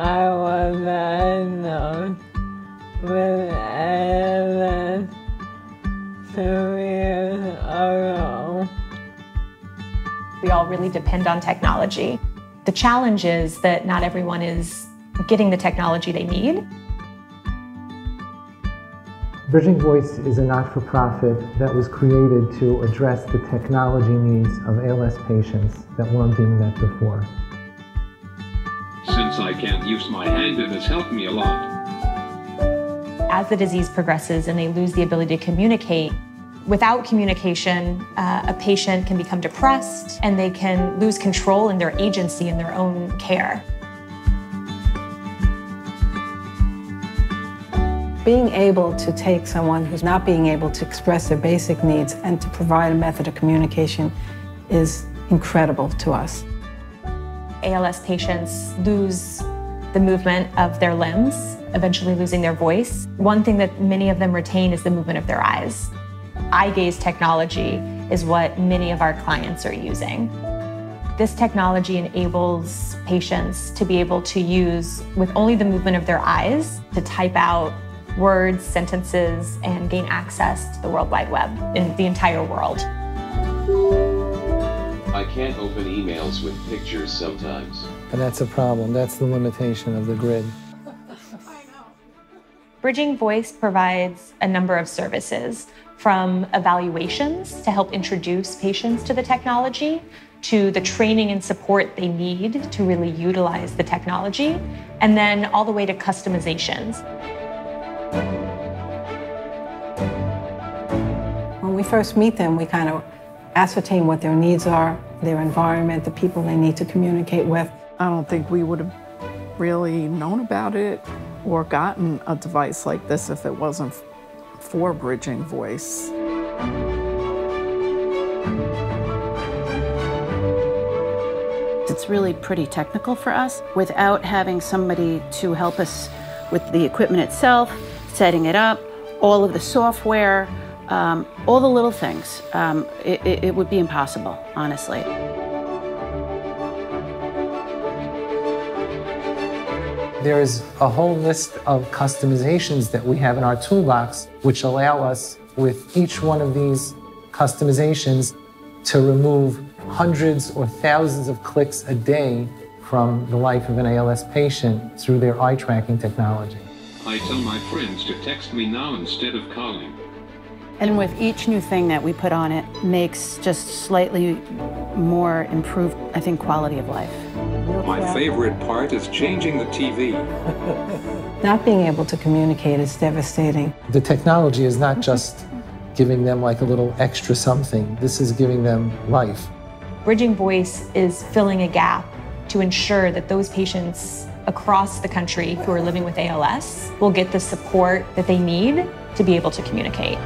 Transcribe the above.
I was diagnosed with ALS two years ago. We all really depend on technology. The challenge is that not everyone is getting the technology they need. Bridging Voice is a not-for-profit that was created to address the technology needs of ALS patients that weren't being met before. Since I can't use my hand, it has helped me a lot. As the disease progresses and they lose the ability to communicate, without communication, uh, a patient can become depressed and they can lose control and their agency in their own care. Being able to take someone who's not being able to express their basic needs and to provide a method of communication is incredible to us. ALS patients lose the movement of their limbs, eventually losing their voice. One thing that many of them retain is the movement of their eyes. Eye gaze technology is what many of our clients are using. This technology enables patients to be able to use, with only the movement of their eyes, to type out words, sentences, and gain access to the World Wide Web in the entire world. I can't open emails with pictures sometimes. And that's a problem. That's the limitation of the grid. Bridging Voice provides a number of services from evaluations to help introduce patients to the technology to the training and support they need to really utilize the technology, and then all the way to customizations. When we first meet them, we kind of ascertain what their needs are, their environment, the people they need to communicate with. I don't think we would have really known about it or gotten a device like this if it wasn't for Bridging Voice. It's really pretty technical for us without having somebody to help us with the equipment itself, setting it up, all of the software, um, all the little things. Um, it, it would be impossible, honestly. There is a whole list of customizations that we have in our toolbox, which allow us, with each one of these customizations, to remove hundreds or thousands of clicks a day from the life of an ALS patient through their eye tracking technology. I tell my friends to text me now instead of calling. And with each new thing that we put on it makes just slightly more improved, I think, quality of life. My favorite part is changing the TV. Not being able to communicate is devastating. The technology is not just giving them like a little extra something. This is giving them life. Bridging Voice is filling a gap to ensure that those patients across the country who are living with ALS will get the support that they need to be able to communicate.